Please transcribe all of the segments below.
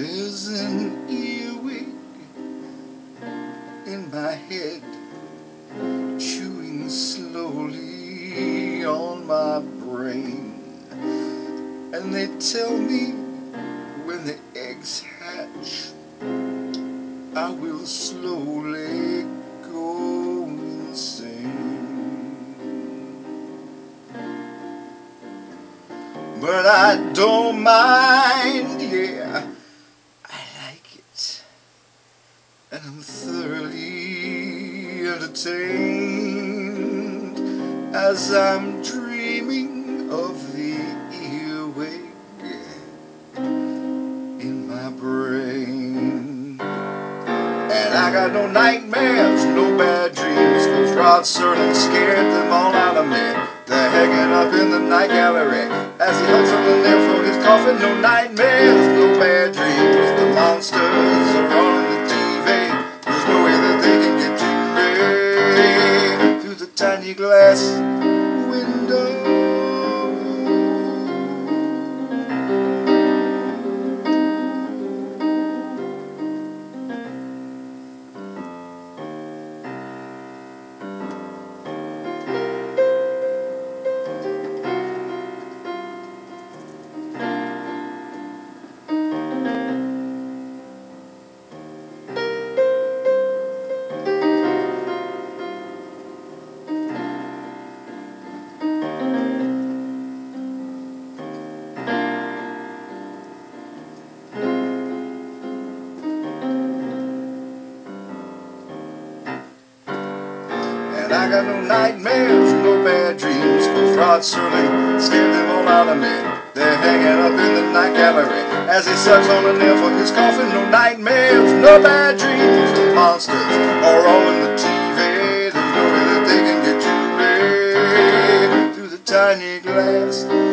There's an earwig in my head Chewing slowly on my brain? And they tell me when the eggs hatch I will slowly go insane. But I don't mind, yeah And I'm thoroughly entertained as I'm dreaming of the earwig in my brain. And I got no nightmares, no bad dreams, cause Rod Serling scared them all out of me. They're hanging up in the night gallery as he hugs on the nail for his coffin. No nightmares, no bad tiny glass window. And I got no nightmares, no bad dreams, cause Rod Serling scared them all out of me. They're hanging up in the night gallery as he sucks on a nail for his coffin. No nightmares, no bad dreams, the monsters are all in the TV. There's no way that they can get to me through the tiny glass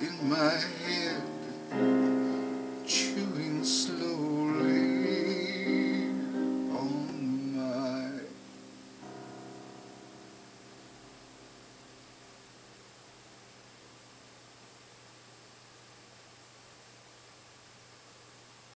in my head